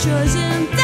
chosen